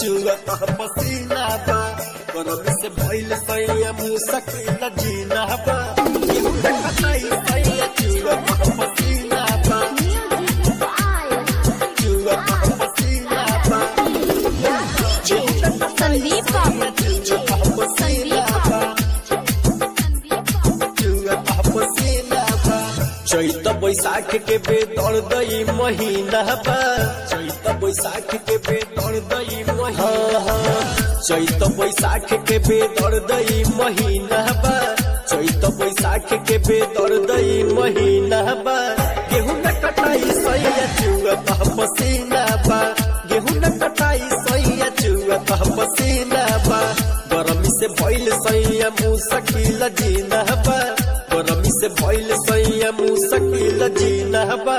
चुअत पसीना बा गरम से भइल सैया मुसकिल जीना बा। केहू न सैया चुअत पसीना बा। चुअत पसीना बा। संदीप बाबू चुअत पसीना बा। चुअत पसीना बा। चैत बैसाख के बेदर दई महीना बा। चैत बैसाख के बेदर दई चैत बैसाख के बेदर दई महीना बा। चैत बैसाख के बेदर दई महीना बा। गेहूँ न कटाई सैया चुअत पसीना बा। गेहूँ न कटाई सैया चुअत पसीना बा। गरमी से भइल सैया मुसकिल जीना बा। गरमी से भइल सैया मुसकिल जीना बा।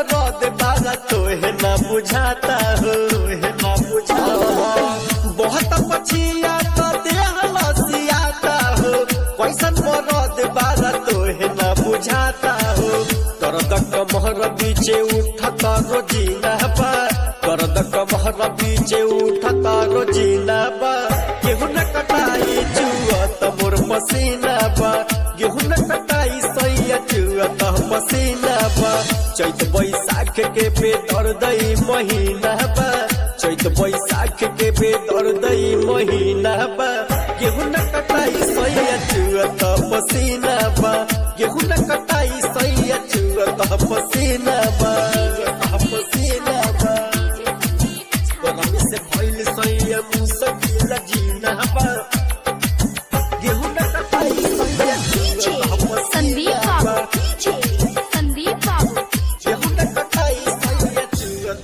मरद बागा तोहे ना बुझाता हो, तोहे ना बुझाता बहुत पछिया तो देह लसियाता हो, कैसन मरद बागा तोहे ना बुझाता हो। दर्द कमहर बीचे उठता रोजीना बा दर्द कमहर बीचे उठता रोजीना बा। महिनामा चैत बैशाख के बेतर्दै महिनामा चैत बैशाख के बेतर्दै महिनामा गेहुँ न कटाई सय चुअ त पसिनामा गेहुँ न कटाई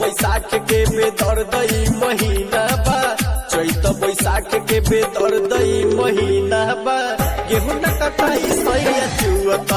बैसाख के बेदर्द महीना बा। चैत बैसाख के बेदर्द महीना बा। गेहूँ न कटाई सैया चुअत